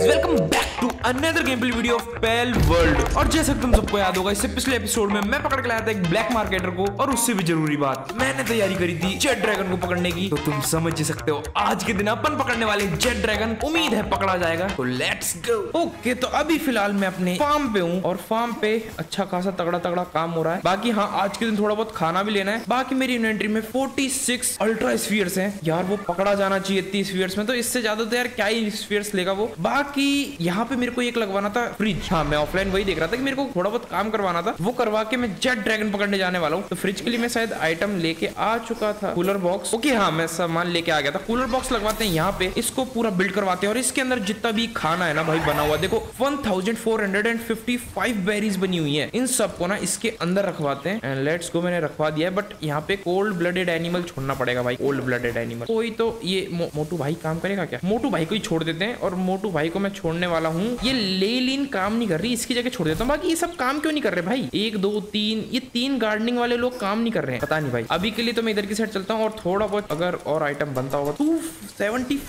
Guys welcome back to another gameplay video of Palworld और जैसा कि तुम सबको याद होगा, इससे पिछले एपिसोड में मैं पकड़ के लाया था एक ब्लैक मार्केटर को, और उससे भी ज़रूरी बात, मैंने तैयारी करी थी जेट ड्रैगन को पकड़ने की। तो तुम समझ ही सकते हो, आज के दिन अपन पकड़ने वाले जेट ड्रैगन उम्मीद है पकड़ा जाएगा। तो लेट्स गो ओके तो अभी फ़िलहाल मैं अपने फार्म पे हूँ, और फार्म पे अच्छा खासा तगड़ा तगड़ा काम हो रहा है। बाकी हाँ आज के दिन थोड़ा बहुत खाना भी लेना है। बाकी मेरी इन्वेंट्री में 46 अल्ट्रा स्फीयर्स हैं। यार, वो पकड़ा जाना चाहिए इतनी स्फीयर्स में तो इससे ज़्यादा तो यार क्या ही स्फीयर्स लेगा वो? बाकी यहाँ पे मेरे को एक लगवाना था फ्रिज हाँ मैं ऑफलाइन वही देख रहा था कि मेरे को थोड़ा बहुत काम करवाना था। वो करवा के मैं जेट ड्रैगन पकड़ने जाने वाला हूँ। तो फ्रिज के लिए मैं शायद आइटम लेके आ चुका था। कूलर बॉक्स ओके हाँ मैं सामान लेके आ गया था। कूलर बॉक्स लगवाते हैं यहाँ पे। इसको पूरा बिल्ड करवाते हैं और इसके अंदर जितना भी खाना है ना भाई, बना हुआ देखो वन बेरीज बनी हुई है। इन सबको ना इसके अंदर रखवाते हैं। एंड लेट्स गो मैंने रखवा दिया है बट यहाँ पे कोल्ड ब्लडेड एनिमल छोड़ना पड़ेगा भाई। कोल्ड ब्लडेड एनिमल कोई तो ये मोटू भाई काम करेगा क्या? मोटू भाई को ही छोड़ देते हैं और मोटू भाई को मैं छोड़ने वाला हूँ। ये लेलिन काम नहीं कर रही, इसकी जगह छोड़ देता हूँ। बाकी ये सब काम क्यों नहीं कर रहे भाई? एक, दो, तीन, ये तीन गार्डनिंग वाले लोग काम नहीं कर रहे हैं। पता नहीं भाई। अभी के लिए तो मैं इधर की साइड चलता हूँ और थोड़ा बहुत अगर और आइटम बनता होगा टू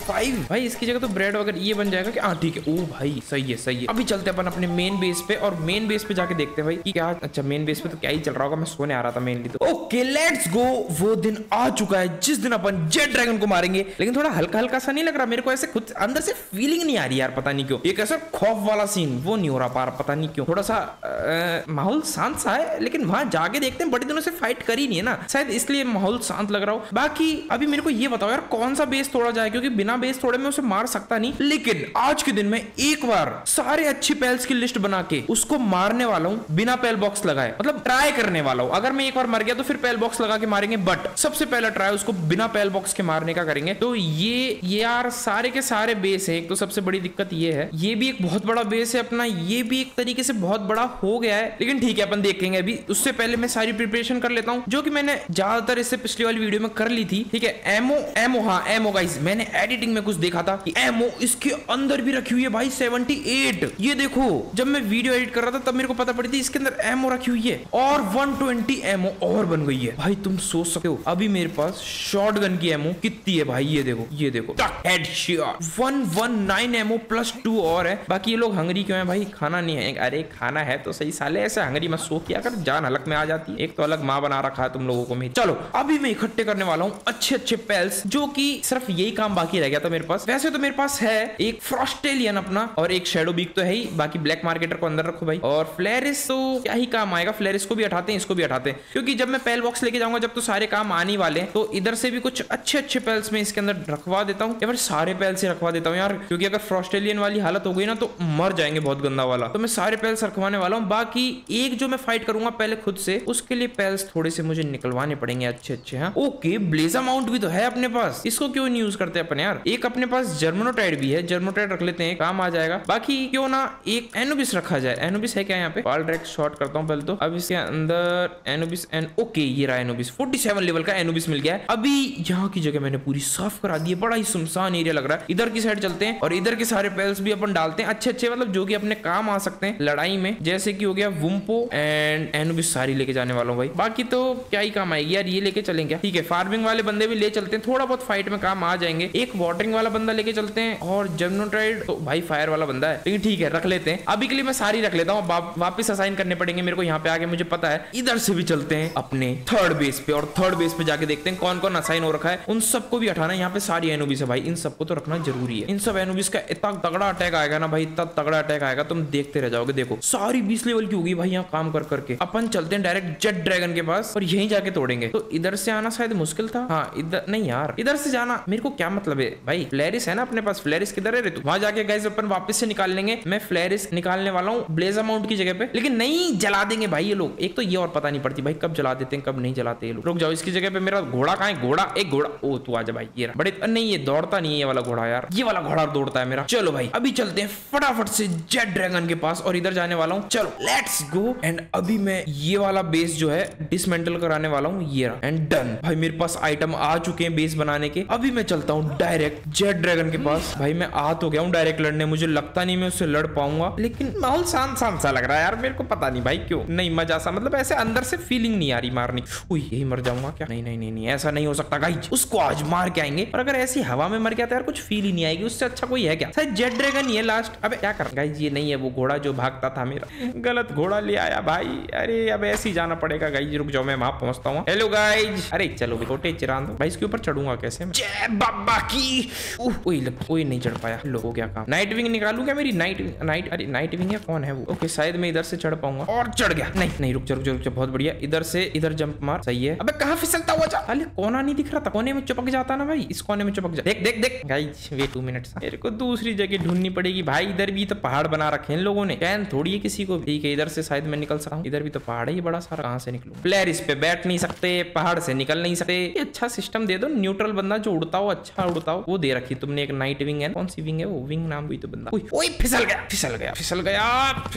फाइव भाई, इसकी जगह तो ब्रेड वगैरह ये बन जाएगा कि हाँ ठीक है। ओ भाई, सही है सही है। अभी चलते अपन अपने मेन बेस पे और मेन बेस पे जाके देखते हैं भाई कि क्या अच्छा मेन बेस पे तो क्या ही चल रहा होगा। मैं सोने आ रहा था मेनली तो। ओके लेट्स गो वो दिन आ चुका है जिस दिन अपन जेट ड्रैगन को मारेंगे। लेकिन थोड़ा हल्का हल्का सा नहीं लग रहा। मेरे को ऐसे खुद अंदर से फीलिंग नहीं आ रही यार, पता नहीं क्यों। एक ऐसा खौफ वाला सीन वो नहीं हो रहा पार, पता नहीं क्यों। थोड़ा सा माहौल शांत सा है, लेकिन वहाँ जाके देखते हैं, बड़े दिनों से फाइट करी नहीं है ना। शायद इसलिए माहौल शांत लग रहा हो। बाकी, अभी मेरे को ये बताओ यार, कौन सा बेस तोड़ा जाए? क्योंकि बिना बेस तोड़े में उसे मार सकता नहीं। लेकिन आज के दिन में एक बार सारे अच्छी पेल्स की लिस्ट बना के उसको मारने वाला हूँ, बिना पेल बॉक्स लगाए। मतलब ट्राई करने वाला हूँ। अगर मैं एक बार मर गया तो फिर पेल बॉक्स लगा के मारेंगे बट सबसे पहला ट्राई उसको बिना पेल बॉक्स के मारने का करेंगे। तो ये यार सारे के सारे बेस है। एक तो सबसे बड़ी दिक्कत ये है, ये भी एक बहुत बड़ा बेस है अपना। ये भी एक तरीके से बहुत बड़ा हो गया है। लेकिन ठीक है, अपन देखेंगे अभी। उससे पहले मैं सारी प्रिपरेशन कर लेता हूँ, जो कि मैंने ज़्यादातर इससे पिछली वाली वीडियो में कर ली थी। ठीक है एमओ एमओ हाँ एमओ गाइस मैंने एडिटिंग में कुछ देखा था एमओ इसके अंदर भी रखी हुई है भाई 78 ये देखो, जब मैं वीडियो एडिट कर रहा था, तब मेरे को पता पड़ी थी इसके अंदर एमओ रखी हुई है। और 120 एमओ और बन गई है। भाई, तुम सोच सकते हो, अभी मेरे पास शॉटगन की एमओ कितनी है भाई? ये देखो ये देखो। हेडशॉट 119 एमओ प्लस टू और है। ये लोग हंगरी क्यों है भाई? खाना नहीं है। अरे, खाना है तो सही, साले ऐसे हंगरी मत सो, किया कर? जान हलक में आ जाती है। एक तो अलग माँ बना रखा है तुम लोगों को मेरी। चलो, अभी मैं इकट्ठे करने वाला हूँ अच्छे अच्छे पेल्स जो कि सिर्फ़ यही काम बाकी रह गया था मेरे पास। वैसे तो मेरे पास है एक फ्रॉस्टेलियन अपना और एक शेडो बीक तो है ही। बाकी ब्लैक मार्केटर को अंदर रखो भाई। और फ्लैरिस तो क्या ही काम आएगा? फ्लैरिस को भी हटाते हैं, इसको भी हटाते हैं। क्योंकि जब मैं पेल बॉक्स लेके जाऊँगा, जब तो सारे काम आने वाले तो इधर से भी कुछ अच्छे अच्छे पेल्स में इसके अंदर रखवा देता हूँ। या फिर सारे पेल से रखवा देता हूँ यार। क्योंकि अगर फ्रॉस्टेलियन वाली हालत हो गई ना तो मर जाएँगे बहुत गंदा वाला। तो मैं सारे पेल्स रखवाने वाला हूँ। बाकी एक जो मैं फाइट करूँगा पहले खुद से, उसके लिए पेल्स थोड़े से मुझे निकलवाने पड़ेंगे अच्छे अच्छे हाँ। ओके ब्लेजा माउंट भी तो है अपने पास। इसको क्यों नहीं यूज़ करते अपन यार? एक अपने पास जर्मोनोटाइड भी है। जर्मोटाइड रख लेते हैं, काम आ जाएगा। बाकी क्यों ना एक एनोबिस रखा जाए। एनोबिस है क्या यहाँ पे? पाल डायरेक्ट शॉर्ट करता हूँ पहले तो। अब इसके अंदर एनोबिस एन ओके, ये रहा एनोबिस 47 लेवल का एनोबिस मिल गया है। अभी यहाँ की जगह मैंने पूरी साफ़ करा दी है। बड़ा ही सुनसान एरिया लग रहा है। इधर की साइड चलते हैं और इधर के सारे पेल्स भी अपन डालते हैं। अच्छे अच्छे मतलब जो कि अपने काम आ सकते हैं लड़ाई में। जैसे कि हो गया वुम्पो एंड एनोबिस सारी लेके जाने वाला भाई। बाकी तो क्या ही काम आएगी यार, ये लेके चलेंगे ठीक है फ़ार्मिंग वाले बंदे भी ले चलते हैं। थोड़ा बहुत फाइट में काम आ जाएँगे। एक वाटरिंग वाला बंदा लेके चलते हैं और जर्मोट्राइड तो भाई फायर वाला बंदा है। लेकिन ठीक है, रख लेते हैं। अभी के लिए मैं सारी रख लेता हूँ। वापस असाइन करने पड़ेंगे मेरे को यहाँ पे आगे, मुझे पता है। इधर से भी चलते हैं अपने थर्ड बेस पे और थर्ड बेस पे जाके देखते हैं कौन कौन असाइन हो रखा है। उन सबको भी हटाना यहाँ पे सारी एनोबिस है भाई, इन सबको तो रखना ज़रूरी है। इन सब एनोबिस का इतना तगड़ा अटैक आएगा ना भाई इतना तगड़ा अटैक आएगा, तुम देखते रह जाओगे, देखो। सारी बीस लेवल की होगी भाई यहाँ काम कर करके। अपन चलते हैं डायरेक्ट जेट ड्रैगन के पास और यहीं जाके तोड़ेंगे। तो इधर से आना शायद मुश्किल था। हाँ इधर नहीं यार, इधर से जाना मेरे को क्या मतलब है? भाई फ्लैरिस है ना अपने पास? फ्लैरिस किधर है रे तू? वहाँ जाके गैस अपन वापस से निकाल लेंगे। मैं फ्लैरिस निकालने वाला हूँ ब्लेज अमाउंट की जगह पे। लेकिन नहीं, जला देंगे भाई ये लोग। एक तो ये और पता नहीं पड़ती भाई, कब जला देते हैं, कब नहीं जलाते ये लोग। रुक जाओ, इसकी जगह पे मेरा घोड़ा कहा है? घोड़ा, एक घोड़ा। ओ, तू आजा भाई, ये बड़े नहीं, ये दौड़ता नहीं है ये वाला घोड़ा यार। ये वाला घोड़ा दौड़ता है मेरा। चलो भाई, अभी चलते हैं फटाफट से जेट ड्रैगन के पास और इधर जाने वाला हूँ। चलो लेट्स गो एंड अभी मैं ये वाला बेस जो है डिसमेंटल कराने वाला हूँ, ये एंड डन भाई, मेरे पास आइटम आ चुके हैं बेस बनाने के। अभी मैं चलता हूँ डायरेक्ट जेट ड्रैगन के पास। भाई, मैं आ तो गया हूँ डायरेक्ट लड़ने। मुझे लगता नहीं मैं उससे लड़ पाऊँगा। लेकिन माहौल शांत शांत सा लग रहा है यार। मेरे को पता नहीं भाई क्यों। नहीं, मज़ा सा। मतलब ऐसे अंदर से फीलिंग नहीं आ रही मारनी यही मर जाऊँगा क्या? नहीं नहीं नहीं नहीं, ऐसा नहीं हो सकता। गाइज़ उसको आज मार के आएँगे। और अगर ऐसी हवा में मर गया तो यार कुछ फील ही नहीं आएगी। उससे अच्छा कोई है क्या? जेट ड्रैगन ही है लास्ट क्या कर? गाइज़ ये नहीं है वो घोड़ा जो भागता था मेरा। गलत घोड़ा ले आया भाई। अरे अब ऐसे ही जाना पड़ेगा। गाइज़ रुक जाओ मैं वहाँ पहुँचता हूँ। हेलो गाइज़ अरे चलो छोटे चिरांद भाई इसके ऊपर चढ़ूँगा कैसे जय बाबा की। कोई नहीं चढ़ पाया। लो हो गया काम। नाइट विंग निकालू क्या मेरी? नाइट नाइट अरे नाइट विंग है कौन है वो? ओके शायद मैं इधर से चढ़ पाऊँगा। और चढ़ गया। नहीं नहीं रुक जा रुक जा रुक जा बहुत बढ़िया। इधर से इधर जंप मार। सही है। अबे कहाँ फिसलता हुआ जा? अरे कोना नहीं दिख रहा था। कोने में चुपक जाता ना भाई? इस कोने में चुपक जा। देख देख देख। गाइस वेट टू मिनट्स मेरे को दूसरी जगह ढूंढनी पड़ेगी। भाई इधर भी तो पहाड़ बना रखे हैं लोगों ने। कैन थोड़ी है किसी को ठीक है, इधर से शायद मैं निकल सकता हूँ। इधर भी तो पहाड़ है बड़ा सारा। कहाँ से निकलू? प्लेयर इस पे बैठ नहीं सकते, पहाड़ से निकल नहीं सकते। अच्छा सिस्टम दे दो न्यूट्रल बंदा जो उड़ता हो अच्छा उड़ता हो। वो दे रखी तुमने एक नाइट विंग है कौन सी विंग है वो? विंग नाम हुई तो बंदा। ओए फिसल गया फिसल गया फिसल गया।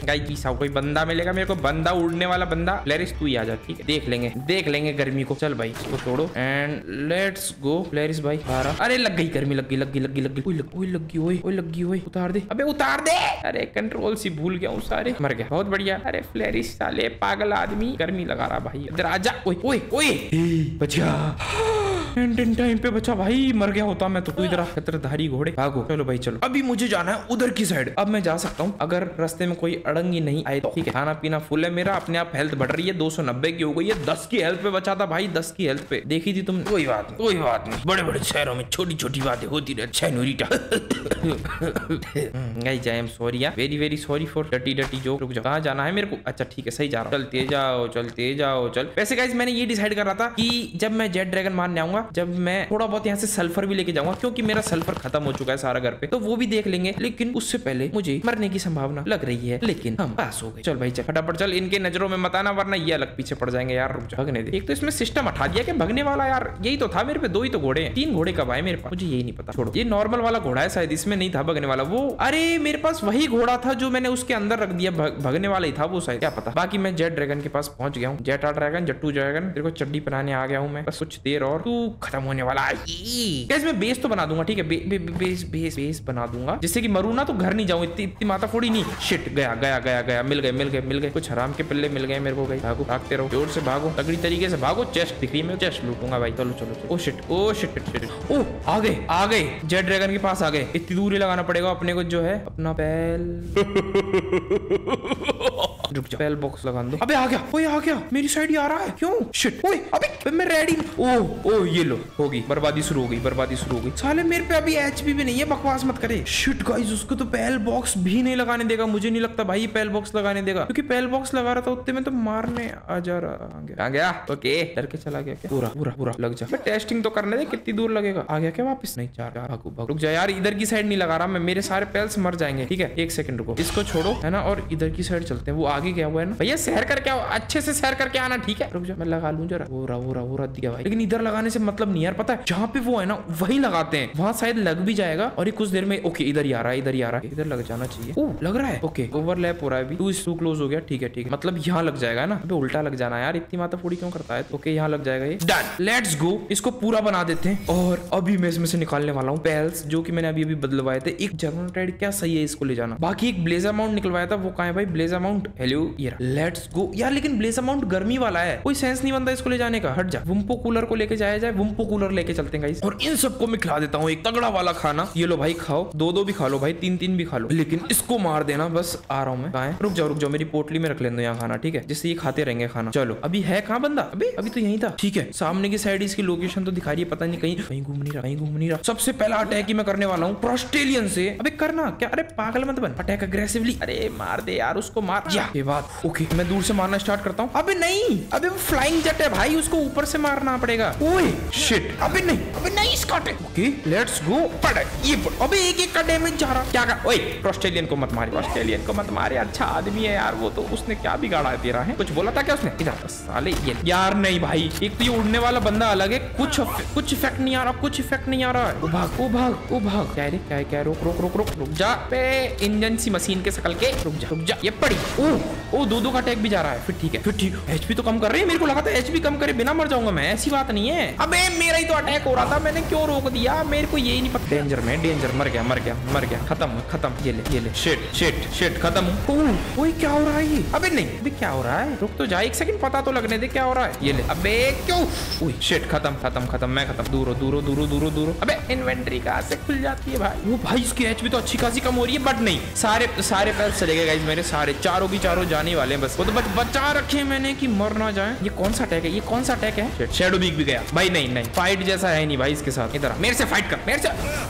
गाइस कोई बंदा मिलेगा मेरे को? बंदा, उड़ने वाला बंदा। प्लेरिस तू ही आ जा, ठीक है? देख लेंगे देख लेंगे गर्मी को। चल भाई, इसको तोड़ो। एंड लेट्स गो प्लेरिस भाई अरे, लग गई गर्मी, लग गई लग गई लग गई लग गई। लग गई, ओए ओए, लग गई, ओए। उतार दे। अबे, उतार दे। अरे कंट्रोल सी भूल गया हूँ सारे। मर गया। बहुत बढ़िया। अरे फ्लैरिश साले पागल आदमी। गर्मी लगा रहा भाई। राजा ओए ओए ओए। ओए बचा टाइम पे बचा भाई मर गया होता मैं तो इधर खतरधारी घोड़े। भागो। चलो भाई, चलो। अभी मुझे जाना है उधर की साइड अब मैं जा सकता हूँ। अगर रास्ते में कोई अड़ंगी नहीं आए तो। ठीक है खाना पीना फुल है मेरा, अपने आप हेल्थ बढ़ रही है। दो सौ नब्बे की हो गई है। दस की हेल्थ पे बचा था भाई, दस की हेल्थ पे। देखी थी तुम कोई बात नहीं, कोई बात नहीं। बड़े बड़े शहरों में छोटी छोटी बातें होती रहती I am sorry very very sorry for डटी डटी जो रुक जाओ। कहाँ जाना है मेरे को? अच्छा ठीक है, सही जा रहा हूँ। चलते जाओ चलते जाओ, चल। वैसे गाइज़ मैंने ये डिसाइड कर रहा था कि जब मैं जेट ड्रैगन मारने आऊँगा जब मैं थोड़ा बहुत यहाँ से सल्फ़र भी लेके जाऊँगा, क्योंकि मेरा सल्फ़र खत्म हो चुका है सारा घर पे तो वो भी देख लेंगे, लेकिन उससे पहले मुझे मरने की संभावना लग रही है, लेकिन हम पास हो गए। चल भाई, चल। फटाफट चल, इनके नज़रों में मताना वरना ये अलग पीछे पड़ जाएँगे, यार, रुक भगने दे। एक तो इसमें सिस्टम हटा दिया कि भगने वाला, यार, यही तो था मेरे पे, दो ही तो घोड़े हैं। तीन घोड़े कब आए मेरे पास? मुझे यही नहीं पता। छोड़ो। ये नॉर्मल वाला घोड़ा है शायद, इसमें नहीं था भगने वाला। वो, अरे, मेरे पास वही घोड़ा था जो मैंने उसके अंदर रख दिया। भगने वाला ही था वो शायद। क्या पता। बाकी मैं जेट ड्रैगन के पास पहुँच गया हूँ। जेटा ड्रैगन जट्टू ड्रैगन तेरे को चड्डी बनाने आ गया हूँ मैं। बस कुछ देर और। तू खत्म होने वाला कैसे मैं बेस तो बना दूँगा ठीक है? बे, बे, बे, बेस बेस बेस बना दूँगा। जिससे कि मरू ना तो घर नहीं जाऊँ। इतनी इतनी माता फोड़ी नहीं। शिट गया गया गया गया। मिल गए मिल गए मिल गए। कुछ हराम के पिल्ले मिल गए मेरे को गई। भागो भागते रहो। ज़ोर से भागो। तगड़ी तरीके से भागो। चेस्ट दिख रही है मैं चेस्ट लूटूँगा भाई। चलो चलो oh shit oh shit shit oh आ गए आ गए। जेट ड्रैगन के पास आ गए। इतनी दूरी लगाना पड़ेगा अपने को जो है अपना पैल। रुक जा। पैल बॉक्स लगा दो। अबे आ गया। ओए आ गया। मेरी साइड ही आ रहा है। क्यों? शिट ओए अबे मैं रेडी ओ ओ ये लो होगी बर्बादी शुरू हो गई बर्बादी शुरू हो गई। साले मेरे पे अभी एचपी भी नहीं है बकवास मत करे। शिट गाइस उसको तो पैल बॉक्स भी नहीं लगाने देगा। मुझे नहीं लगता भाई पैल बॉक्स लगाने देगा। क्योंकि पैल बॉक्स लगा रहा था उतने में तो मारने आ जा रहा आ गया। ओके डर के चला गया पूरा पूरा पूरा लग जा। टेस्टिंग तो करने दे कितनी दूर लगेगा? आ गया क्या वापस? नहीं चार भागो भागो। रुक जा यार इधर की साइड नहीं लगा रहा मैं। मेरे सारे पेल्स मर जाएँगे ठीक है? एक सेकंड रुको। इसको छोड़ो है ना? और इधर की साइड चलते हैं। वो आगे गया हुआ है ना? भैया सैर करके आओ। अच्छे से सैर करके आना ठीक है? रुक जा मैं लगा लूँ जरा। हो रहा हो रहा हो रहा दिया भाई। लेकिन इधर लगाने से मतलब नहीं यार, पता है, जहाँ पे वो है ना, वही लगाते हैं। वहाँ शायद लग भी जाएगा और ये कुछ देर में, ओके, इधर ही आ रहा है, इधर ही आ रहा है। इधर लग जाना चाहिए। ओ लग रहा है। ओके, ओवरलैप हो रहा है टू टू क्लोज हो गया। ठीक है ठीक है। मतलब यहाँ लग जाएगा ना? अभी उल्टा लग जाना यार, इतनी माता पूरी क्यों करता है ओके, यहाँ लग जाएगा ये। डन लेट्स गो इसको पूरा बना देते हैं। और अभी मैं इसमें से निकालने वाला हूँ पेल्स जो कि मैंने अभी अभी बदलवाए थे। एक जर्मन क्या सही है इसको ले जाना। बाकी एक ब्लेजर माउंट निकलवाया था, वो कहा है भाई? ब्लेजर माउंट हेलो ये लेट्स गो यार, लेकिन ब्लेजर माउंट गर्मी वाला है। कोई सेंस नहीं बनता इसको ले जाने का। हट जा। वुम्पो कूलर को लेके जाया जाए वुम्पो कूलर लेके चलते हैं और इन सबको मैं खिला देता हूँ, एक तगड़ा वाला खाना। ये लो भाई, खाओ। दो दो भी खा लो भाई तीन तीन भी खा लो। लेकिन इसको मार देना, बस आ रहा हूँ मैं। रुक जाओ रुक जाओ, मेरी पोटली में रख लेना यहाँ खाना, ठीक है? जिससे ये खाते रहेंगे खाना। चलो, अभी है कहाँ बंदा? अभी अभी तो यही था। ठीक है, सामने की साइड इसकी लोकेशन तो दिखा रही है, पता नहीं कहीं कहीं घूम नहीं रहा, कहीं घूम नहीं रहा। सबसे पहला अटैक ही मैं करने वाला हूँ ऑस्ट्रेलियन से। अबे करना, क्या? अरे पागल मत बन। अटैक अग्रेसिवली अरे मार दे यार, उसको मार। या, ये बात। ओके मैं दूर से मारना स्टार्ट करता हूँ। अबे नहीं, अबे वो फ्लाइंग जेट है भाई, उसको ऊपर से मारना पड़ेगा। ओए! शिट अबे नहीं अबे नहीं स्कॉट ओके लेट्स गो पड़ ये पड़ अबे एक एक का डैमेज जा रहा। क्या कर ओए ऑस्ट्रेलियन को मत मारे ऑस्ट्रेलियन को मत मारे अच्छा आदमी है यार वो तो। उसने क्या बिगाड़ा तेरा है? कुछ बोला था क्या उसने? इधर साले ये यार नहीं भाई। एक तो ये उड़ने वाला बंदा अलग है। कुछ कुछ इफ़ेक्ट नहीं आ रहा कुछ इफ़ेक्ट नहीं आ रहा है। ओ भाग ओ भाग ओ भाग क्या रे क्या क्या रोक रोक रोक रोक रुक जा। पे इंजन सी मशीन के सकल के। रुक जा रुक जा। ये पड़ी। ओ ओ दो दो का अटैक भी जा रहा है। फिर ठीक है फिर ठीक। एचपी तो कम कर रही है मेरे को लगा था एचपी कम करे बिना मर जाऊँगा मैं। ऐसी बात नहीं है। अबे मेरा ही तो अटैक हो रहा था। मैंने क्यों रोक दिया? मेरे को यही नहीं पता। डेंजर में डेंजर मर गया मर गया मर गया। खत्म खत्म। ये ले ये ले। शिट शिट शिट खत्म। कोई क्या हो रहा है ये? अबे नहीं अबे क्या हो रहा है? रुक तो जा एक सेकंड पता तो लगने दे क्या हो रहा है। ये ले। अबे क्यों? ओए। शिट खत्म खत्म खत्म मैं खत्म। दूर हो दूर दूर दूर दूर अबे इन्वेंटरी कहाँ से खुल जाती है भाई? वो भाई इसकी एचपी तो अच्छी खासी कम हो रही है बट नहीं। सारे सारे पैर चले गए गाइस मेरे सारे। चारों की चारों जाने वाले हैं बस। वो तो बच बचा रखे हैं मैंने कि मर ना जाए। ये कौन सा अटैक है? ये कौन सा अटैक है? शेडो बीक भी गया। भाई नहीं नहीं नहीं। फाइट जैसा है नहीं भाई इसके साथ। इधर मेरे से फाइट कर, मेरे से।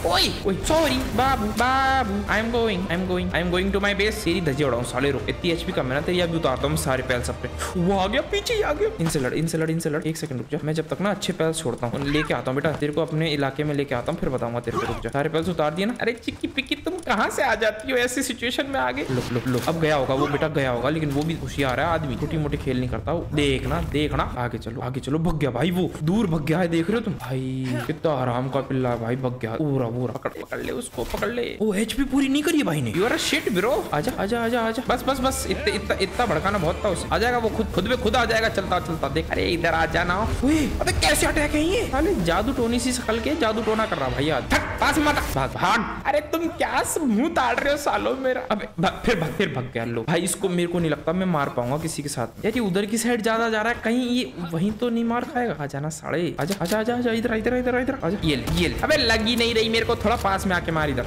ओए ओए सॉरी बाबू बाबू I am going I am going I am going to my base तेरी धज्जी उड़ाऊं, साले रुक इतनी एचपी कम है ना तेरी अभी उतारता हूँ सारे पैल सब पे। वो आ गया, पीछे आ गया। इनसे लड़ इनसे लड़ इनसे लड़। एक सेकंड रुक जा। मैं जब तक ना अच्छे पैल छोड़ता हूँ, लेके आता हूँ बेटा, तेरे को अपने इलाके में लेके आता हूँ, फिर बताऊँगा तेरे को रुक जा। सारे पैल उतार दिए ना। अरे चिक्की पिक्की, तुम कहाँ से आ जाती हो ऐसी सिचुएशन में आगे? लो लो लो अब गया होगा वो बेटा, गया होगा, लेकिन वो भी होशियार है, आदमी। छोटी मोटी खेल नहीं करता वो। देखना देखना। आगे चलो आगे चलो। भग गया भाई वो। दूर भग गया। है देख रहे हो तुम? भाई कितना आराम का पिल्ला भाई भग गया। पूरा पूरा। पकड़ पकड़ ले उसको पकड़ ले। ओ एचपी पूरी नहीं करी भाई ने? यू आर शिट ब्रो आजा आजा आजा आजा बस बस बस इतना इतना इतना भड़काना बहुत था उसे। आ जाएगा वो खुद खुद में खुद आ जाएगा। चलता चलता देख। अरे इधर आ जाना अबे कैसे अटैक है ये? साले जादू टोनी सी सकल के जादू टोना कर रहा भाई आज। पास मत। भाग भाग। अरे तुम क्या मुँह ताड़ रहे हो सालो मेरा अबे भाग, फिर भाग फिर भाग गया लो। भाई इसको मेरे को नहीं लगता मैं मार पाऊँगा किसी के साथ यार ये उधर की साइड ज़्यादा जा रहा है कहीं ये वहीं तो नहीं मार खाएगा। आ जाना साढ़े आजा आजा आजा आजा इधर इधर इधर इधर आजा। ये ले ये ले। अबे लगी नहीं रही मेरे को थोड़ा पास में आके मार इधर।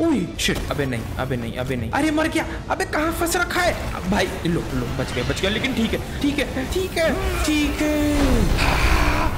ओए शिट अबे नहीं अबे नहीं अबे नहीं। अरे मर गया। अबे कहाँ फंस रखा है? भाई लो लो बच गए बच गए लेकिन ठीक है ठीक है ठीक है। ठीक है।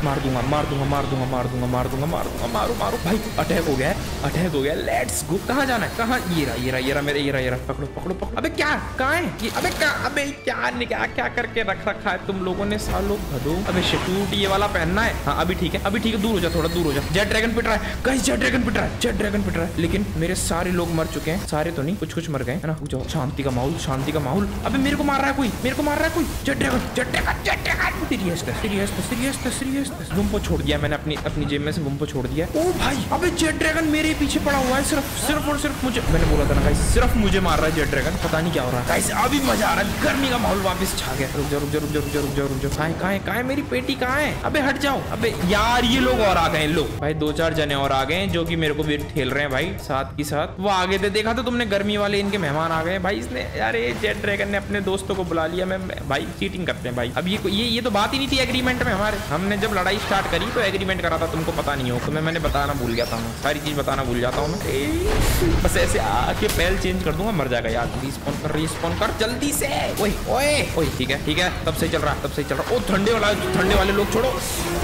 मार दूँगा मार दूँगा मार दूँगा मार दूँगा मार दूँगा मार दूँगा, मारो मारो। भाई अटैक हो गया अटैक हो गया लेट्स गो कहाँ जाना है? कहाँ? ये रहा ये रहा ये रहा मेरे, ये रहा ये रहा। पकड़ो पकड़ो पकड़ो। अबे क्या? कहाँ है? ये अबे क्या अबे क्या क्या क्या करके रख रखा है? तुम लोगों ने सालों भदो। अबे शूट ये वाला पहनना है? हाँ अभी ठीक है, अभी ठीक है। दूर हो जा थोड़ा, दूर हो जा। जेट ड्रैगन पिट रहा है। कहीं जेट ड्रैगन पिट रहा है जेट ड्रैगन पिट रहा है। लेकिन मेरे सारे लोग मर चुके हैं। सारे तो नहीं, कुछ कुछ मर गए ना? जाओ, शांति का माहौल, शांति का माहौल। अबे मेरे को मार रहा है कोई, मेरे को मार रहा है कोई। Jet dragon jet dragon jet dragon serious serious serious serious bomb को छोड़ दिया मैंने अपनी अपनी जेब में से बम को छोड़ दिया। ओ भाई, अबे जेट ड्रैगन मेरे पीछे पड़ा हुआ है, सिर्फ़ सिर्फ़ और सिर्फ़ मुझे, मैंने बोला था ना गाइस सिर्फ़ मुझे मार रहा है जेट ड्रैगन पता नहीं क्या हो रहा है। गाइस अभी मज़ा आ रहा है, गर्मी का माहौल वापस छा गया। रुक जा रुक जा रुक जा रुक जा रुक जा रुक जा। कहाँ है कहाँ है मेरी पेटी, कहाँ है? अबे हट जाओ। अबे यार, ये लोग और आ गए लोग भाई दो चार जने और आ गए जो की मेरे को भी ठेल रहे हैं भाई, साथ की साथ। वो आगे थे, देखा तो तुमने गर्मी वाले इनके मेहमान आ गए। भाई, इसने, यार, ये जेट ड्रैगन ने अपने दोस्तों को बुला लिया, मैं भाई चीटिंग करते हैं भाई। अब ये ये ये तो बात ही नहीं थी एग्रीमेंट में हमारे। हमने जब लड़ाई स्टार्ट करी तो एग्रीमेंट करा था तुमको पता नहीं हो तो मैं मैंने बताना भूल गया था मैं। सारी चीज़ बताना भूल जाता हूँ मैं। बस ऐसे आके पहल चेंज कर दूँगा, मर जाएगा यार। रिस्पॉन कर रिस्पॉन कर, जल्दी से। वही ओए ओए, ठीक है ठीक है, तब से चल रहा, तब से चल रहा। ओ ठंडे वाला ठंडे वाले लोग छोड़ो।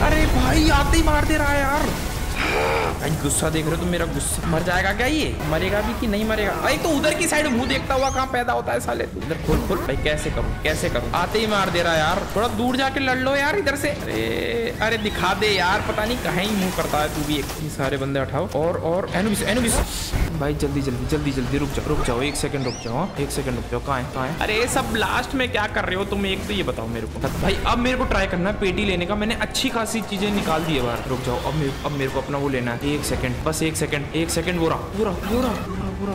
अरे भाई, आते ही मार दे रहा है यार। भाई गुस्सा देख रहे हो तो मेरा गुस्सा मर जाएगा क्या ये? मरेगा भी कि नहीं मरेगा? अरे तो उधर की साइड मुँह देखता हुआ कहाँ पैदा होता है साले? उधर खोल खोल। भाई कैसे करूँ कैसे करूँ? आते ही मार दे रहा यार। थोड़ा दूर जाके लड़ लो यार इधर से। अरे अरे दिखा दे यार पता नहीं कहीं ही मुँह करता है तू भी। एक सारे बंदे उठाओ। और और एनुबिस एनुबिस भाई जल्दी जल्दी जल्दी जल्दी रुक जाओ रुक जाओ। एक सेकंड रुक जाओ हाँ, एक सेकंड रुक जाओ। कहाँ कहाँ अरे सब लास्ट में क्या कर रहे हो तुम? एक तो ये बताओ मेरे को। भाई अब मेरे को ट्राई करना है। पेटी लेने का मैंने अच्छी खासी चीज़ें निकाल दी है बाहर। रुक जाओ अब अब मेरे को अपना वो लेना है। एक सेकंड बस एक सेकंड एक सेकंड वो रहा पूरा पूरा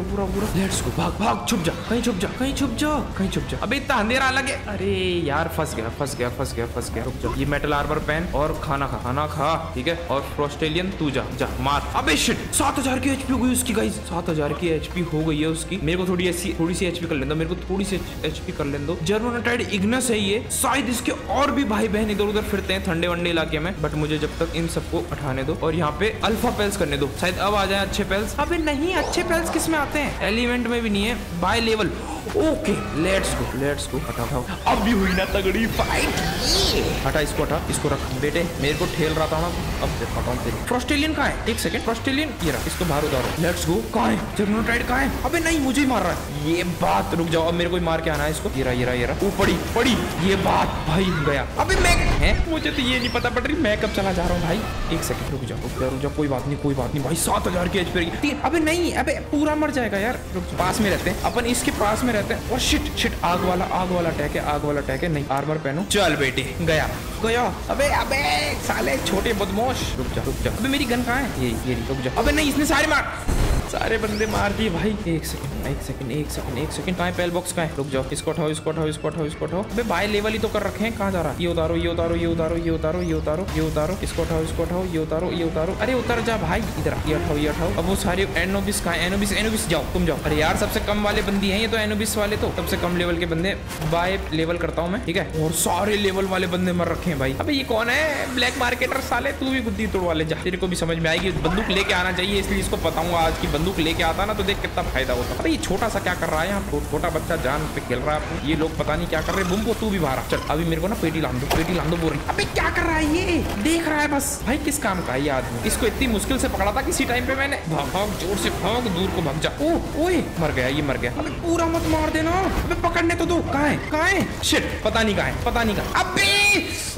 पूरा पूरा लेट्स गो भाग भाग छुप जा कहीं छुप जा कहीं छुप जा कहीं छुप जा। अबे इतना अंधेरा लगे। अरे यार फंस गया फंस गया फंस गया फंस गया। रुक जा। ये मेटल आर्मर पहन और खाना खा खाना खा ठीक है? और ऑस्ट्रेलियन तू जा जा मार। अबे शिट सात हज़ार की एचपी हो गई उसकी गाइस सात हज़ार की एचपी हो गई है उसकी। मेरे को थोड़ी ऐसी थोड़ी सी एचपी कर लेने दो मेरे को थोड़ी सी एचपी कर लेने दो। जर्मोनाटाइड इग्नस है ये। शायद इसके और भी भाई बहन इधर उधर फिरते हैं ठंडे वंडे इलाके में। बट मुझे जब तक इन सबको उठाने दो और यहाँ पे अल्फ़ा पेल्स करने दो। शायद अब आ जाए अच्छे पेल्स अबे नहीं अच्छे पेल्स किसमें आते हैं? एलिमेंट में भी नहीं है by level okay let's go let's go हटा हटाओ। अब भी हुई ना तगड़ी फाइट हटा इसको हटा इसको रख। बेटे मेरे को ठेल रहा था ना। अब हटाऊं तेरी फ्रस्टेलियन कहाँ है? एक सेकंड फ्रस्टेलियन ये रहा। इसको बाहर उतारो। लेट्स गो कहाँ है? जर्मोटाइड कहाँ है? अबे नहीं मुझे ही मार रहा है। ये बात रुक जाओ। अब मेरे को मार के आना है इसको। ये रहा ये रहा ये रहा। पड़ी पड़ी। ये बात भाई गया। अबे मैं है? मुझे तो ये नहीं पता पड़ रही। मैं कब चला जा रहा हूँ भाई? एक सेकंड रुक जाओ। रुक जाओ कोई बात नहीं कोई बात नहीं। भाई सात हज़ार की एच पे अबे नहीं अबे पूरा मर जाएगा यार। रुक पास में रहते हैं। अपन इसके पास में रहते हैं। और शिट शिट आग वाला आग वाला अटैक है आग वाला अटैक है नहीं आर्मर पहनो। चल बेटी। गया। गया। अबे अबे साले छोटे बदमोश। रुक जा रुक जा अबे मेरी गन कहाँ है? ये ये रुक जा अबे नहीं इसने सारे मार सारे बंदे मार दिए भाई। एक सेकंड एक सेकंड एक सेकंड एक सेकंड कहाँ पेल बॉक्स कहाँ है। रुक जाओ, इसको उठाओ इसको उठाओ इसको उठाओ इसको उठाओ। अबे बाय लेवल ही तो कर रखे हैं, कहाँ जा रहा है? ये उतारो ये उतारो ये उतारो ये उतारो ये उतारो ये उतारो, इसको उठाओ इसको उठाओ, ये उतारो ये उतारो। अरे उतर जा भाई, इधर ये उठाओ ये उठाओ। अब वो सारे एनोबिस कहाँ है? एनोबिस एनोबिस जाओ, तुम जाओ। अरे यार, सबसे कम वाले बंदी है ये तो एनोबिस वाले तो। सबसे कम लेवल के बंदे बाय लेवल करता हूँ मैं, ठीक है? और सारे लेवल वाले बंदे मर रखे हैं भाई। अबे ये कौन है? ब्लैक मार्केटर साले, तू भी बुद्धि तोड़ वाले जा। तेरे को भी समझ में आएगी, बंदूक लेके आना चाहिए, इसलिए इसको हूँ आज की बंदूक लेके आता ना तो देख कितना फ़ायदा होता। अबे ये छोटा सा क्या कर रहा है यहाँ? छोटा बच्चा जान पे खेल रहा है ये लोग पता नहीं क्या कर रहे। बुम्बो, तू भी बाहर चल, अभी मेरे को ना पेटी लान दो। पेटी लान दो, बोल अबे, क्या कर रहा है ये? देख रहा है बस। भाई, किस काम का ये आदमी? इसको इतनी मुश्किल से पकड़ा था किसी टाइम पे मैंने। भाग ज़ोर से भाग, दूर को भाग जा। ओए, मर गया, ये मर गया। पूरा मत मार देना। पकड़ने तो दो। कहाँ है? कहाँ है? शिट पता नहीं कहाँ है, पता नहीं कहाँ अबे!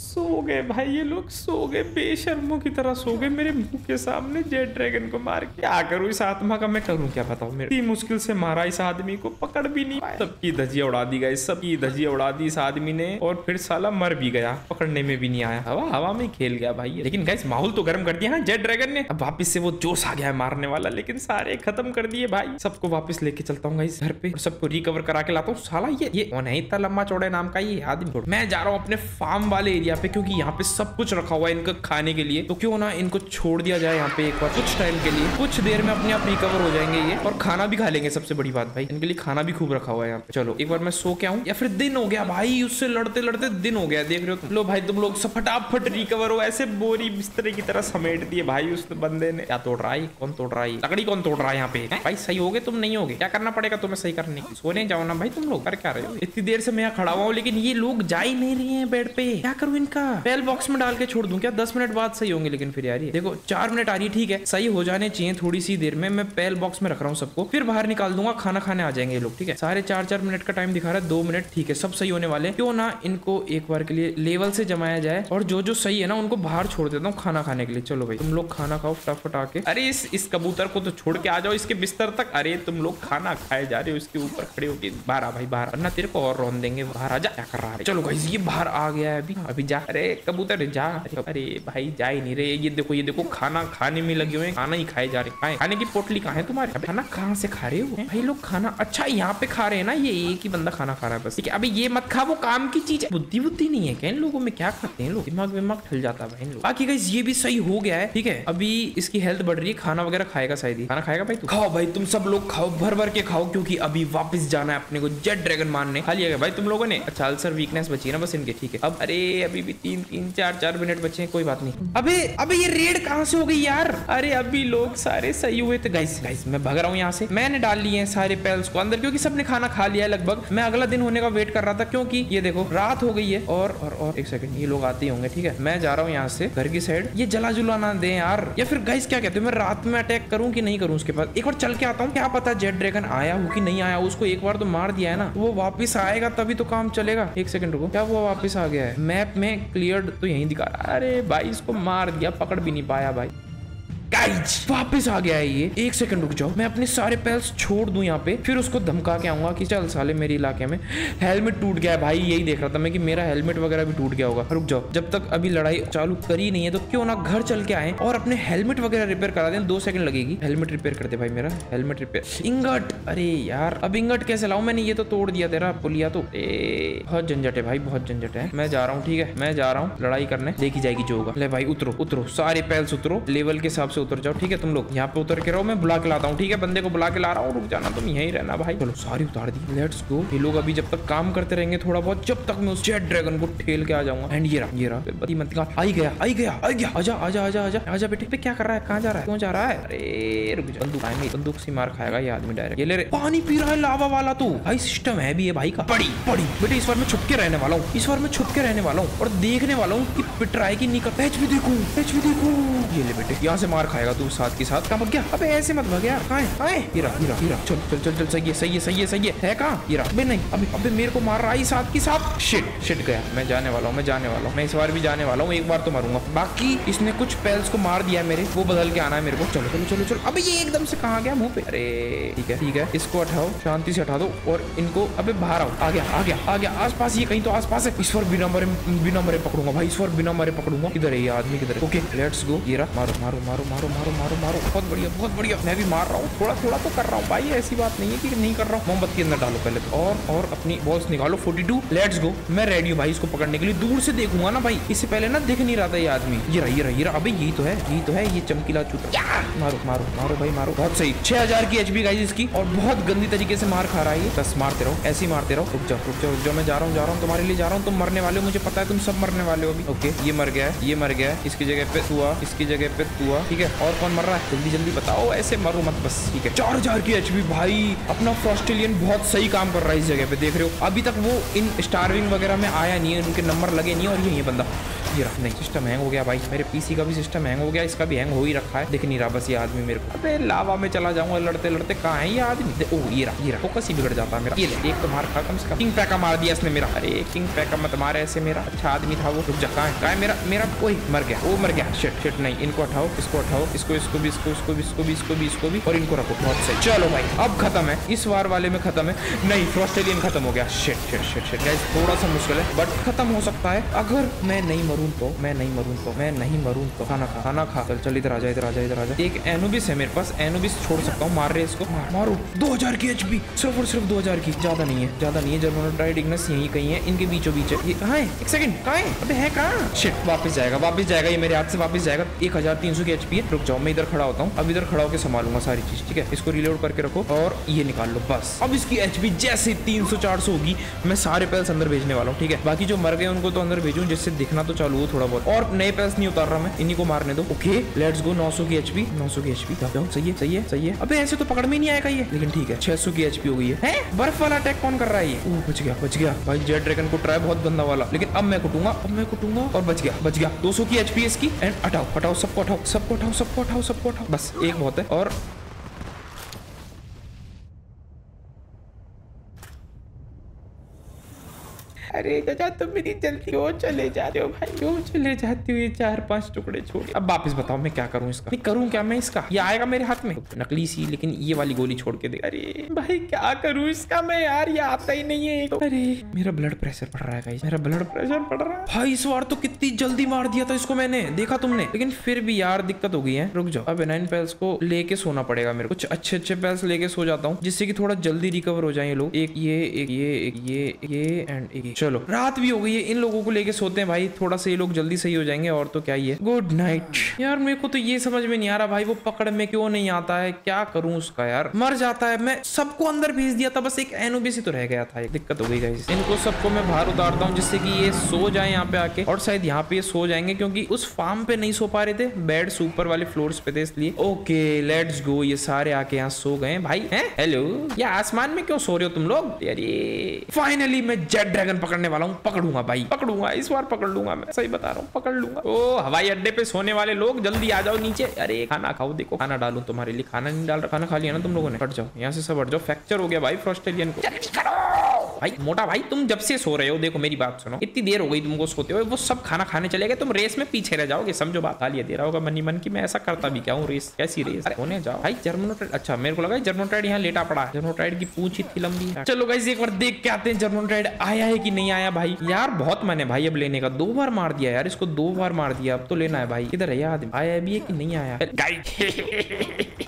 सो गए भाई, ये लोग सो गए, बेशर्मों की तरह सो गए। मेरे मुँह के सामने जेट ड्रैगन को मार के क्या करूँ इस आत्मा का। मैं करूँ क्या बताऊँ मेरे मुश्किल से मारा इस आदमी को, पकड़ भी नहीं सबकी धजिया उड़ा दी गई, सबकी धजिया उड़ा दी इस आदमी ने, और फिर साला मर भी गया, पकड़ने में भी नहीं आया। हवा हवा में खेल गया भाई लेकिन गैस माहौल तो गर्म कर दिया हाँ जेट ड्रैगन ने। अब वापिस से वो जोश आ गया है मारने वाला, लेकिन सारे खत्म कर दिए भाई। सबको वापस लेके चलता हूँ इस घर पे सबको रिकवर करा के लाता हूँ। साला ये ये कौन है इतना लंबा चौड़े नाम का ये? आदमी मैं जा रहा हूँ अपने फार्म वाले एरिया पे, क्योंकि यहाँ पे सब कुछ रखा हुआ है इनका खाने के लिए। तो क्यों ना इनको छोड़ दिया जाए यहाँ पे एक बार, कुछ टाइम के लिए। कुछ देर में अपने आप रिकवर हो जाएँगे ये, और खाना भी खा लेंगे सबसे बड़ी बात भाई। इनके लिए खाना भी खूब रखा हुआ है यहाँ पे। चलो, एक बार मैं सो के आऊँ, या फिर दिन हो गया भाई, उससे लड़ते लड़ते दिन हो गया, देख रहे हो लो भाई, तुम लोग सब फटाफट रिकवर हो, ऐसे बोरी बिस्तरे की तरह समेट दिए भाई उस बंदे ने। क्या तोड़ रहा है कौन तोड़ रहा है लकड़ी कौन तोड़ रहा है यहाँ पे? हैं? भाई, सही हो गए तुम, नहीं होगे क्या करना पड़ेगा तुम्हें सही करने सोने जाओ ना भाई तुम लोग, कर क्या रहे हो? इतनी देर से मैं यहाँ खड़ा हुआ हूँ, लेकिन ये लोग जा ही नहीं रहे हैं बेड पे। क्या करूँ इनका। पेल बॉक्स में डाल के छोड़ दूँ क्या? दस मिनट बाद सही होंगे लेकिन फिर यार ये। देखो, चार मिनट आ रही ठीक है। सही हो जाने चाहिए थोड़ी सी देर में। मैं पेल बॉक्स में रख रहा हूँ सबको। फिर बाहर निकाल दूँगा, खाना खाने आ जाएँगे लोग, ठीक है। सारे चार चार मिनट का टाइम दिखा रहा है, दो मिनट, ठीक है, सब सही होने वाले क्यों ना इनको एक बार के लिए लेवल से जमाया जाए और जो जो सही है ना, उनको बाहर छोड़ देता हूँ खाना खाने के लिए। चलो भाई, तुम लोग खाना खाओ फटाफट आके। अरे इस इस कबूतर को तो छोड़ के आ जाओ, इसके बिस्तर तक। अरे तुम लोग खाना खाए जा रहे हो, इसके ऊपर खड़े होके। बाहर आ भाई, बाहर ना तेरे को और रोन देंगे, बाहर आ जा। क्या कर रहा है? चलो भाई, ये बाहर आ गया है अभी। अभी जा अरे कबूतर जा अरे भाई, जा ही नहीं रहे। ये देखो ये देखो, खाना खाने में लगे हुए हैं। खाना ही खाए जा रहे। हैं खाने की पोटली कहाँ है तुम्हारे? खाना कहाँ से खा रहे हो? भाई लोग खाना अच्छा यहाँ पे खा रहे हैं ना, ये एक ही बंदा खाना खा रहा है बस। ठीक अभी ये मत खा, वो काम की चीज़ है। बुद्धि बुद्धि नहीं है क्या इन लोगों में? क्या खाते हैं लोग? दिमाग विमाग ठल जाता है भाई बाकी गाइस ये भी सही हो गया है, ठीक है। अभी इसकी हेल्थ बढ़ रही है, खाना वगैरह खाएगा शायद ही। खाना खाएगा भाई खाओ भाई, तुम सब लोग खाओ, भर भर के खाओ, क्योंकि अभी वापस जाना है अपने को, जेट ड्रैगन मारने। खा लिया भाई तुम लोगों ने? अच्छा अल्सर वीकनेस बची है ना बस इनके, ठीक है। अब, अरे अभी भी तीन तीन चार चार मिनट बचे हैं कोई बात नहीं। अबे अबे ये रेड कहाँ से हो गई यार? अरे अभी लोग सारे सही हुए थे। गाइस गाइस मैं भग रहा हूँ यहाँ से। मैंने डाल लिए हैं सारे पेल्स को अंदर क्योंकि सबने खाना खा लिया है लगभग। मैं अगला दिन होने का वेट कर रहा था क्योंकि ये देखो रात हो गई है। और और और एक सेकंड ये लोग आते ही होंगे ठीक है? मैं जा रहा हूँ यहाँ से घर की साइड ये जला जुला ना दे यार। या फिर गाइस क्या कहते हो? मैं रात में अटैक करूँ कि नहीं करूँ उसके पास? एक बार चल के आता हूँ। क्या पता जेड ड्रैगन आया हो कि नहीं आया उसको एक बार तो मार दिया है ना। वो वापिस आएगा तभी तो काम चलेगा। एक सेकंड रुको। क्या वो वापिस आ गया है? मैप में क्लियर तो यहीं दिखा रहा है। अरे भाई, इसको मार दिया, पकड़ भी नहीं पाया भाई। गाइज़ वापस आ गया है ये। एक सेकंड रुक जाओ। मैं अपने सारे पैल्स छोड़ दूँ यहाँ पे, फिर उसको धमका के आऊँगा कि चल साले मेरे इलाके में हेलमेट टूट गया है भाई। यही देख रहा था मैं कि मेरा हेलमेट वगैरह भी टूट गया होगा। रुक जाओ। जब तक अभी लड़ाई चालू करी नहीं है तो क्यों ना घर चल के आए और अपने हेलमेट वगैरह रिपेयर करा दें। दो सेकंड लगेगी। हेलमेट रिपेयर कर दे भाई मेरा। Helmet repair ingot. अरे यार, अब इंगट कैसे लाऊं? मैंने ये तो तोड़ दिया तेरा। पुलिया तो ए, बहुत झंझट है भाई, बहुत झंझट है। मैं जा रहा हूँ, ठीक है? मैं जा रहा हूँ लड़ाई करने। देखी जाएगी जो होगा। ले भाई, उतरो उतरो। सारे पैल्स उतरो। लेवल के हिसाब से से उतर जाओ, ठीक है? तुम लोग यहाँ पे उतर के रहो, मैं बुला के लाता हूँ, ठीक है? बंदे को बुला के ला रहा हूँ, रुक जाना, तुम यहीं रहना भाई। चलो, सारी उतार दी। लेट्स गो ये लोग अभी जब तक काम करते रहेंगे थोड़ा बहुत, जब तक मैं उस जेट ड्रैगन को ठेल के आ जाऊँगा। एंड ये रहा ये रहा। बत्ती मत निकाल। आई गया आई गया आई गया। आजा आजा आजा आजा। आजा बेटे, पे क्या कर रहा है? कहाँ जा रहा है? क्यों जा रहा है? अरे, रुक जा। बंदूक आए बंदूक से मार खाएगा ये आदमी डायरेक्ट ये ले रे। पानी पी रहा है लावा वाला तू। भाई सिस्टम है भी है भाई का। बड़ी बड़ी बेटे, इस बार मैं छुप के रहने वाला हूँ। इस बार मैं छुप के रहने वाला हूँ। और देखने वाला हूँ कि पिटराई की निकल एच भी देखू एच भी देखू। ये ले बेटे, यहाँ से मार खाएगा तू साथ के साथ। कहाँ भाग गया? अबे ऐसे मत भाग यार। कहाँ है कहाँ है हीरा हीरा हीरा चल चल चल चल, सही है सही है सही है सही है। है कहाँ? हीरा अबे नहीं, अबे अबे मेरे को मार रहा है साथ की साथ। शिट शिट गया। मैं जाने वाला हूँ, मैं जाने वाला हूँ। मैं इस बार भी जाने वाला हूँ, एक बार तो मारूँगा। बाकी इसने कुछ पेल्स को मार दिया मेरे, वो बदल के आना है मेरे को। चलो चलो चलो चलो। अबे ये एकदम से कहा गया मुँह पे? अरे, ठीक है ठीक है। इसको हटाओ, शांति से हटा दो और इनको अबे बाहर आओ। आ गया आ गया आ गया। आसपास ये कहीं तो आसपास है। इस बार बिना मरे बिना मरे पकड़ूँगा भाई, इस बार बिना मरे पकड़ूँगा। किधर है ये आदमी? किधर ओके लेट्स गो ये रहा। मारो मारो मारो मारो। मारो मारो मारो मारो। बहुत बढ़िया बहुत बढ़िया। मैं भी मार रहा हूँ। थोड़ा थोड़ा तो कर रहा हूँ। भाई, ऐसी बात नहीं है कि नहीं कर रहा हूँ। मोहम्मद के अंदर डालो पहले तो। और और अपनी बॉल्स निकालो। 42 लेट्स गो मैं रेडी हूँ भाई इसको पकड़ने के लिए। दूर से देखूँगा ना भाई। इससे पहले ना दिख नहीं रहा था ये आदमी। ये रहा रहा रहा। अबे, यही तो है, यही तो है। ये चमकीला चूता। मारो मारो मारो भाई, मारो। बहुत सही। छह हज़ार की एचपी गाइस इसकी। और बहुत गंदी तरीके से मार खा रहा है बस मारते रहो। ऐसे ही मारते रहो। रुक जाओ रुक जाओ रुक जाओ। मैं जा रहा हूँ, जा रहा हूँ। तुम्हारे लिए जा रहा हूँ। तुम मरने वाले हो। मुझे पता है तुम सब मरने वाले हो अभी। ओके ये मर गया ये मर गया इसकी जगह पे तुआ इसकी जगह पे तुआ ठीक है? और कौन मर रहा है? जल्दी जल्दी बताओ, ऐसे मरो मत बस, ठीक है? चार हज़ार की एचपी भाई। अपना ऑस्ट्रेलियन बहुत सही काम कर रहा है इस जगह पे, देख रहे हो। अभी तक वो इन स्टारविंग वगैरह में आया नहीं है, उनके नंबर लगे नहीं और ये बंदा। ये रहा नहीं सिस्टम हैंग हो गया भाई। मेरे पीसी का भी सिस्टम हैंग हो गया, इसका भी हैंग हो ही रखा है। दिख नहीं रहा बस ये आदमी मेरे को। अबे लावा में चला जाऊँगा, लड़ते लड़ते कहाँ है ये आदमी? ओ, ये रहा ये रहा। फोकस ही बिगड़ जाता है मेरा। ये ले, एक तो मार खा, कम से कम। किंग पैका मार दिया इसने मेरा। अरे किंग पैका मत मार ऐसे मेरा। अच्छा आदमी था वो। रुक जा, कहाँ है? मेरा मेरा? ओए, मर गया। वो मर गया। शिट शिट नहीं, इनको हटाओ, इसको हटाओ, इसको इसको भी, इसको इसको भी इसको भी इसको भी इसको भी, और इनको रखो बहुत सही चलो भाई, अब खत्म है। इस बार वाले में खत्म है। नहीं ऑस्ट्रेलियन खत्म हो गया। शिट शिट शिट शिट थोड़ा सा मुश्किल है बट खत्म हो सकता है। अगर मैं नहीं मरूं तो मैं नहीं मरूं तो मैं नहीं मरूं तो। खाना खा खाना खा। चल चल इधर आ जा इधर आ जा इधर आ जा। एक एनुबिस है मेरे पास एनुबिस छोड़ सकता हूँ मार रहे इसको। मार, मारो। दो हज़ार की एचपी सिर्फ़ और सिर्फ़ दो हज़ार की। ज़्यादा नहीं है ज़्यादा नहीं है। जर्मोनोट्राइड इग्नस यही कहीं है इनके बीचों बीच है। एक सेकंड कहाँ है? अबे है कहाँ? शिट वापस जाएगा वापस जाएगा ये मेरे हाथ से वापस जाएगा। एक हज़ार तीन सौ की एचपी है। रुक जाओ मैं इधर खड़ा होता हूँ। अब इधर खड़ा होकर संभालूँगा सारी चीज़ ठीक है? इसको रिलोड करके रखो और ये निकाल लो बस। अब इसकी एचपी जैसे तीन सौ चार सौ होगी मैं सारे पेल्स अंदर भेजने वाला हूँ ठीक है? बाकी जो मर गए उनको तो अंदर भेजूं जिससे दिखना तो चालू। हो थोड़ा बहुत। और नए पेल्स नहीं उतार रहा मैं। इन्हीं को मारने दो। ओके लेट्स गो 900 की एचपी 900 की एचपी सही है सही है सही है। अबे, ऐसे तो पकड़ में नहीं आएगा ये लेकिन ठीक है 600 की एचपी हो गई है? बर्फ़ वाला अटैक कौन कर रहा है ये? बच गया बच गया। भाई जेट ड्रैगन को ट्राई बहुत गंदा वाला। लेकिन अब मैं कुटूँगा, अब मैं कुटूँगा और बच गया बच गया। 200 की एचपी इसकी। एंड हटाओ हटाओ, सबको हटाओ सबको हटाओ सबको हटाओ सबको हटाओ। बस, एक बहुत है। और अरे चाचा तुम मेरी जल्दी क्यों चले जाते हो भाई। क्यों चले जाती हो? ये चार पाँच टुकड़े छोड़। अब वापस बताओ मैं क्या करूँ इसका? नहीं करूँ क्या मैं इसका? ये आएगा मेरे हाथ में। नकली सी लेकिन ये वाली गोली छोड़ के दे अरे भाई क्या करूँ इसका मैं यार? ये आता ही नहीं है। तो अरे मेरा ब्लड प्रेशर बढ़ रहा है मेरा ब्लड प्रेशर पड़ रहा है। भाई इस बार तो कितनी जल्दी मार दिया था इसको मैंने। देखा तुमने? लेकिन फिर भी यार दिक्कत हो गई है। रुक जाओ। अब नाइन पेल्स को लेके सोना पड़ेगा मेरे को। कुछ अच्छे अच्छे पेल्स लेके सो जाता हूँ जिससे कि थोड़ा जल्दी रिकवर हो जाए ये लोग। एक ये एक ये एक ये ये एंड एक ये। चलो। रात भी हो गई है, इन लोगों को लेके सोते हैं भाई, थोड़ा सा ये लोग जल्दी सही हो जाएँगे, और तो क्या ही है। गुड नाइट यार, मेरे को तो ये समझ में नहीं आ रहा भाई, वो पकड़ में क्यों नहीं आता है? क्या करूँ उसका यार? मर जाता है, मैं सबको अंदर भेज दिया था, बस एक एनोबिस तो रह गया था दिक्कत हो गई गाइस इनको सबको मैं बाहर उतारता हूँ, जिससे कि ये सो जाए यहाँ पे आके, और शायद यहाँ पे ये सो जाएँगे, क्योंकि उस फार्म पे नहीं सो पा रहे थे बेड ऊपर वाले फ्लोर पे थे इसलिए। ओके लेट्स गो ये सारे आके यहाँ सो गए भाई हेलो ये आसमान में क्यों सो रहे हो तुम लोग? अरे फाइनली मैं जेट ड्रैगन पकड़ने वाला हूँ, पकड़ूँगा भाई, पकड़ूँगा, इस बार पकड़ लूँगा मैं, सही बता रहा हूँ, पकड़ लूँगा। ओ, हवाई अड्डे पे सोने वाले लोग, जल्दी आ जाओ नीचे। अरे, खाना खाओ, देखो, खाना डालू, तुम्हारे लिए खाना नहीं डाल रहा, खाना खा लिया ना तुम लोगों ने? हट जाओ, यहाँ से सब हट जाओ फ्रैक्चर हो गया भाई ऑस्ट्रेलियन को। भाई, मोटा भाई, तुम जब से सो रहे हो, देखो, मेरी बात सुनो, इतनी देर हो गई तुमको सोते हुए, वो सब खाना खाने चले गए, तुम रेस में पीछे रह जाओगे, समझो बात हालिया दे रहा होगा मनी मन की, मैं ऐसा करता भी क्या हूँ रेस कैसी रेस होने जाओ। भाई जर्मोनोटाइड अच्छा मेरे को लगा जर्मोनोटाइड यहाँ लेटा पड़ा है। जर्मोनोटाइड की पूछ इतनी लंबी चलो गाइस एक बार देख के आते हैं जर्मोनोटाइड आया है कि नहीं आया भाई। यार बहुत मन है भाई अब लेने का। दो बार मार दिया यार इसको दो बार मार दिया। अब तो लेना है भाई। किधर है ये आदमी आया भी है कि नहीं आया?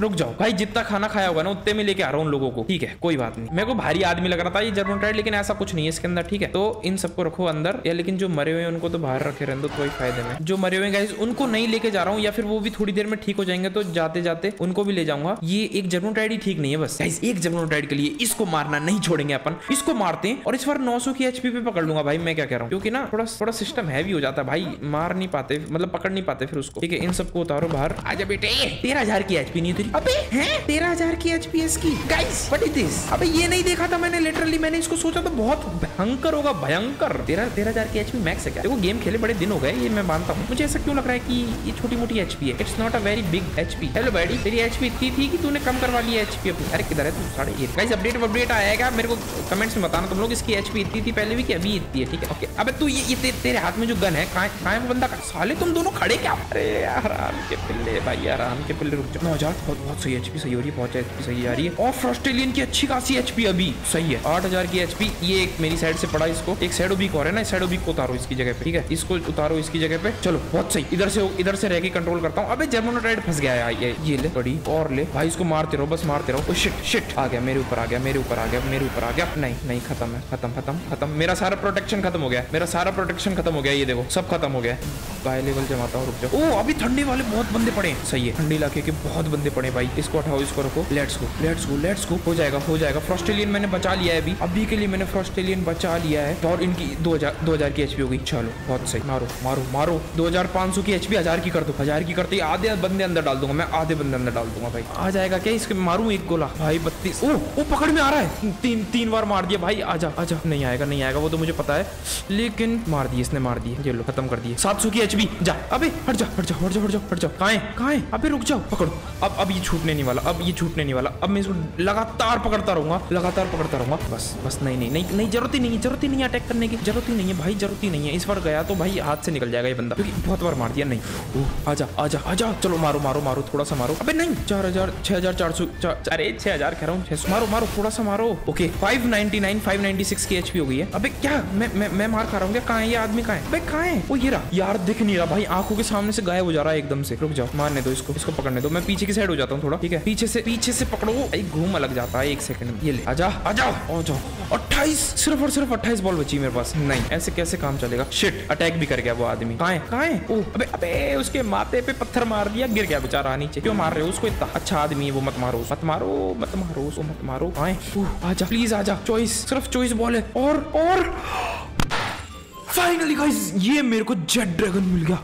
रुक जाओ। भाई जितना खाना खाया होगा ना उतने में लेके आ रहा हूँ उन लोगों को। ठीक है कोई बात नहीं। मेरे को भारी आदमी लग रहा था ये जर्मोनोटाइड लेकिन ऐसा कुछ नहीं है इसके अंदर ठीक है? तो इन सबको रखो अंदर। या लेकिन जो मरे हुए उनको तो बाहर रखे रहने दो कोई फ़ायदे में जो मरे हुए गाइज़ उनको नहीं लेके जा रहा हूँ या फिर वो भी थोड़ी देर में ठीक हो जाएँगे तो जाते जाते उनको भी ले जाऊँगा। ये एक जर्मन टाइड ही ठीक नहीं है बस। गाइज़ एक जर्मन टाइड के लिए इसको मारना नहीं छोड़ेंगे अपन। इसको मारते हैं और इस बार 900 की एचपी पे पकड़ लूँगा भाई, मैं क्या कह रहा हूँ? क्योंकि ना थोड़ा थोड़ा सिस्टम हैवी हो जाता है भाई। मार नहीं पाते मतलब पकड़ नहीं पाते फिर उसको। ठीक है, इन सबको उतारो बाहर। आजा बेटे। तेरह हज़ार की एचपी नहीं तेरी अबे, है? तेरह हज़ार की एचपी इसकी गाइस व्हाट इज़ दिस अबे, ये नहीं देखा था मैंने लिटरली मैंने इसको सोचा तो बहुत भयंकर होगा, भयंकर। तेरह तेरह हज़ार की एचपी मैक्स है क्या? देखो गेम खेले बड़े दिन हो गए, ये मैं मानता हूँ। मुझे ऐसा क्यों लग रहा है कि ये छोटी मोटी एचपी है? It's not a very big HP hello baddie तेरी एचपी इतनी थी कि तूने कम करवा ली एचपी अपनी। अरे, किधर है तू? साढ़े गाइस अपडेट अपडेट आएगा मेरे को कमेंट्स में बताना, तुम लोग इसकी एचपी इतनी थी पहले भी कि अभी इतनी है ठीक है ओके अबे तू ये, ये ते, तेरे हाथ में जो गन है कहाँ कहाँ है वो बंदा साले तुम दोनों खड़े क्या? अरे आराम के पिल्ले भाई आराम के पिल्ले रुक जाओ नौ हज़ार बहुत बहुत सही एचपी सही हो रही है बहुत एचपी सही आ रही है। और ऑस्ट्रेलियन की अच्छी खासी एचपी अभी सही है। आठ हज़ार की एचपी ये एक मेरी साइड से पड़ा इसको। एक साइड बीक और है ना साइड बीक को उतारो इसकी जगह पे ठीक है? इसको उतारो इसकी जगह पे। चलो बहुत सही। इधर से इधर से रह के कंट्रोल करता हूँ। अबे जर्मोनोटाइड फंस गया है ये ले बड़ी और ले। भाई इसको मारते रहो बस मारते रहो। शिट शिट आ गया मेरे ऊपर आ गया मेरे ऊपर आ गया मेरे ऊपर आ गया। नहीं नहीं खत्म है खत्म खत्म खत्म। मेरा सारा प्रोटेक्शन खत्म हो गया। मेरा सारा प्रोटेक्शन खत्म हो गया, ये देखो, सब खत्म हो गया। बाय लेवल जमाता हूँ, रुक जाओ। ओ अभी ठंडी वाले बहुत बंदे पड़े सही है, ठंडी इलाके के बहुत बंदे पड़े भाई। इसको हटाओ, इसको रखो। Let's go let's go let's go हो जाएगा हो जाएगा। फ्रॉस्टेलियन मैंने बचा लिया है अभी। अभी के लिए मैंने फ्रॉस्टेलियन बचा लिया है। और इनकी दो हज़ार दो हज़ार की एचपी हो गई। चलो, बहुत सही। मारो मारो मारो। दो हज़ार पाँच सौ की एचपी हज़ार की कर दो। हज़ार की करते आधे बंदे अंदर डाल दूँगा। मैं आधे बंदे अंदर डाल दूँगा भाई। आ जाएगा क्या? इसके मारू एक गोला। भाई, बत्तीस। ओ वो पकड़ में आ रहा है। तीन तीन बार मार दिया। भाई, आजा आजा। नहीं आएगा नहीं आएगा। वो तो मुझे पता है। लेकिन मार दिए इसने मार दिए। ये लो खत्म कर दिए। सात की एचपी जा। अबे हट जा हट जा हट जा हट जा हट जा कहाँ है? अबे रुक जाओ। पकड़ो। अब अब ये छूटने नहीं वाला अब ये छूटने नहीं वाला। अब मैं इसको लगातार पकड़ता रहूँगा लगातार पकड़ता रहूँगा। बस बस नहीं नहीं नहीं नहीं ज़रूरत ही नहीं है ज़रूरत ही नहीं है अटैक करने की। ज़रूरत ही नहीं है भाई ज़रूरत ही नहीं है। इस बार गया तो भाई हाथ से निकल जाएगा ये बंदा। क्योंकि बहुत बार मार दिया नहीं। ओह आजा आजा आजा चलो मारो मारो मारो थोड़ा सा मारो। अबे नहीं चार हज़ार छह हज़ार चार सौ अरे छह हज़ार कह रहा हूँ मारो मारो थोड़ा सा मारो। Okay five ninety nine five ninety six की एचपी हो गई है। अबे क्या? मैं मैं मैं मार खा रहा हूँ क्या? कहाँ है ये आदमी? कहाँ है? अबे कहाँ है? वो ये रहा यार, दिख नहीं रहा। भाई, आँखों के सामने से गायब हो जा रहा है एकदम से। रुक जाओ, मारने दो इसको। इसको पकड़ने दो। मैं पीछे की साइड हो जाता हूँ थोड़ा, ठीक है? पीछे से पीछे से पकड़ो। भाई, घूम अलग जाता है एक सेकंड में। ये ले। आजा आजा आ जाओ। अट्ठाईस। सिर्फ़ और सिर्फ़ अट्ठाईस बॉल बची मेरे पास। नहीं, ऐसे कैसे काम चलेगा? शिट अटैक भी कर गया वो आदमी। कहाँ है? कहाँ है? ओ अबे अबे, उसके माथे पे पत्थर मार दिया। गिर गया बेचारा नीचे। क्यों मार रहे हो उसको इतना? अच्छा आदमी है वो, मत मारो मत मारो मत मारो उसको, मत मारो। कहाँ है? आजा प्लीज़ आजा चॉइस सिर्फ़ चॉइस बॉल है। और और फाइनली गाइस ये मेरे को जेड ड्रैगन मिल गया।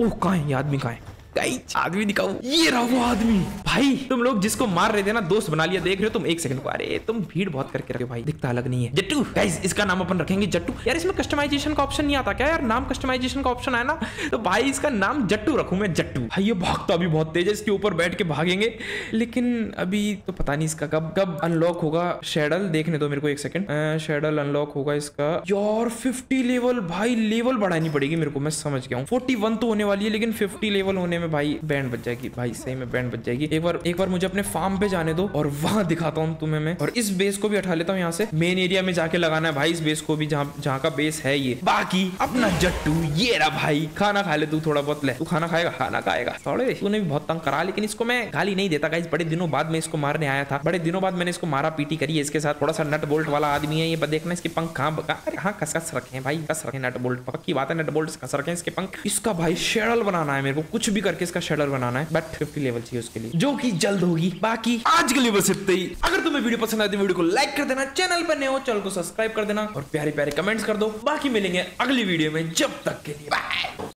ओह, कहाँ है? ये आदमी कहा है? आदमी दिखाओ ये रहा वो आदमी। भाई, तुम लोग जिसको मार रहे थे ना, दोस्त बना लिया, देख रहे हो तुम एक सेकंड को। अरे, तुम भीड़ बहुत करके रखे भाई। दिखता अलग नहीं है। जट्टू गाइस इसका नाम अपन रखेंगे जट्टू। यार, इसमें कस्टमाइजेशन का ऑप्शन नहीं आता क्या? यार, नाम कस्टमाइजेशन का ऑप्शन आया ना तो भाई, इसका नाम जट्टू रखू मैं, जट्टू। भाई, ये भागता भी बहुत तेज है, इसके ऊपर बैठ के भागेंगे। लेकिन अभी तो पता नहीं इसका कब कब अनलॉक होगा। शेडल देखने दो मेरे को एक सेकंड शेडल अनलॉक होगा इसका। यार 50 लेवल भाई लेवल बढ़ानी पड़ेगी मेरे को, मैं समझ गया हूँ। 41 तो होने वाली है, लेकिन 50 लेवल होने में भाई बैंड बच जाएगी, भाई सही में बैंड बच जाएगी। एक बार एक बार मुझे अपने फार्म पे जाने दो और वहाँ दिखाता हूँ तुम्हें मैं। और इस बेस को भी उठा लेता हूँ यहाँ से। मेन एरिया में जाके लगाना है भाई इस बेस को भी, जहाँ का बेस है ये। बाकी अपना जट्टू, ये रहा भाई। खाना खा ले तू थोड़ा बहुत, ले। तू खाना खाएगा खाना खाएगा। थोड़े तूने भी बहुत तंग करा, लेकिन इसको मैं गाली नहीं देता गाइस बड़े दिनों बाद मैं इसको मारने आया था। बड़े दिनों बाद मैंने इसको मारा, पीटी करी है इसके साथ। थोड़ा सा नट बोल्ट वाला आदमी है ये। देखना इसके पंख कहाँ अरे हाँ कस कस रखे भाई। कस रखे नट बोल्ट पक्की बात है नट बोल्ट कस रखे इसके पंख। इसका भाई शेडल बनाना है मेरे को। कुछ भी करके इसका शेडर बनाना है बट फिफ्टी लेवल चाहिए उसके लिए। जो की जल्द होगी। बाकी आज के लिए बस इतना ही। अगर तुम्हें वीडियो पसंद आती है वीडियो को लाइक कर देना चैनल पर नए हो चैनल को सब्सक्राइब कर देना और प्यारे प्यारे कमेंट्स कर दो। बाकी मिलेंगे अगली वीडियो में, जब तक के लिए बाय